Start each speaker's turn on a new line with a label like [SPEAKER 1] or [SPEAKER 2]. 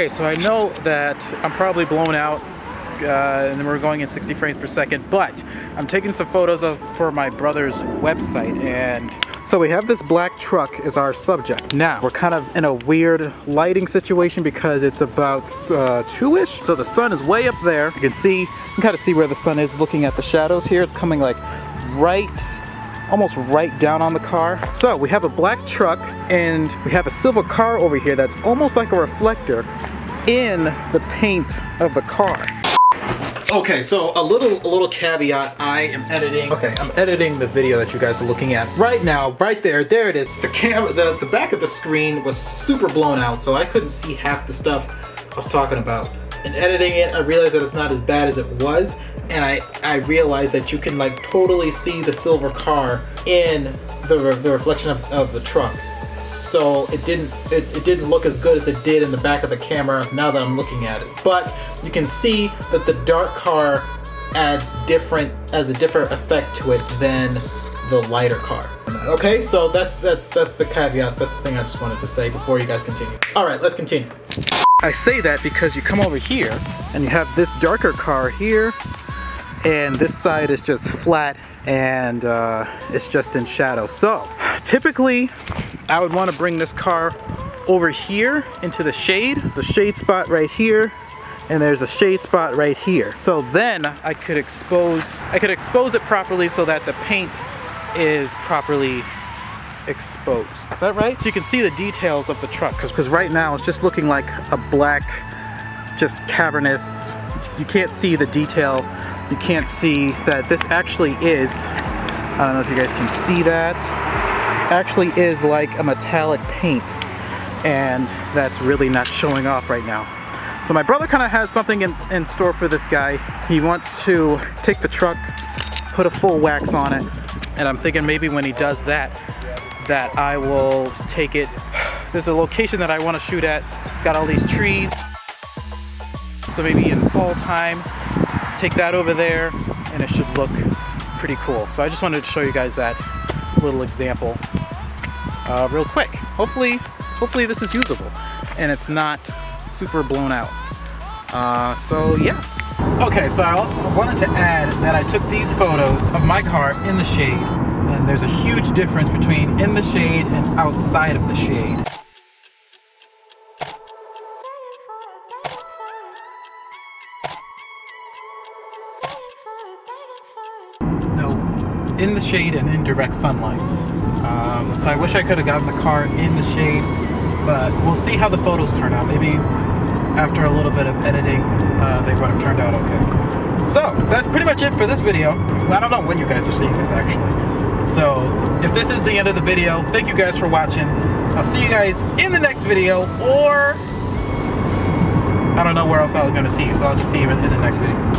[SPEAKER 1] Okay, so I know that I'm probably blown out uh, and we're going in 60 frames per second, but I'm taking some photos of for my brother's website and so we have this black truck as our subject. Now, we're kind of in a weird lighting situation because it's about uh, two-ish. So the sun is way up there. You can see, you can kind of see where the sun is looking at the shadows here. It's coming like right almost right down on the car. So we have a black truck and we have a silver car over here that's almost like a reflector in the paint of the car. Okay, so a little a little caveat. I am editing. Okay, I'm editing the video that you guys are looking at right now. Right there, there it is. The camera, the the back of the screen was super blown out, so I couldn't see half the stuff I was talking about. In editing it, I realized that it's not as bad as it was, and I I realized that you can like totally see the silver car in the the reflection of, of the truck so it didn't it, it didn't look as good as it did in the back of the camera now that I'm looking at it. But you can see that the dark car adds different as a different effect to it than the lighter car. Okay, so that's that's that's the caveat. That's the thing I just wanted to say before you guys continue. All right, let's continue. I say that because you come over here and you have this darker car here and this side is just flat and uh, it's just in shadow. So typically I would want to bring this car over here into the shade. The shade spot right here and there's a shade spot right here. So then I could expose, I could expose it properly so that the paint is properly exposed. Is that right? So you can see the details of the truck because right now it's just looking like a black, just cavernous, you can't see the detail. You can't see that this actually is, I don't know if you guys can see that actually is like a metallic paint and that's really not showing off right now. So my brother kind of has something in, in store for this guy. He wants to take the truck, put a full wax on it, and I'm thinking maybe when he does that, that I will take it. There's a location that I want to shoot at. It's got all these trees. So maybe in fall time, take that over there and it should look pretty cool. So I just wanted to show you guys that little example uh, real quick. Hopefully, hopefully this is usable and it's not super blown out. Uh, so yeah. Okay, so I wanted to add that I took these photos of my car in the shade and there's a huge difference between in the shade and outside of the shade. In the shade and in direct sunlight. Um, so I wish I could have gotten the car in the shade, but we'll see how the photos turn out. Maybe after a little bit of editing, uh, they would have turned out okay. So that's pretty much it for this video. I don't know when you guys are seeing this actually. So if this is the end of the video, thank you guys for watching. I'll see you guys in the next video, or I don't know where else I'm gonna see you, so I'll just see you in the next video.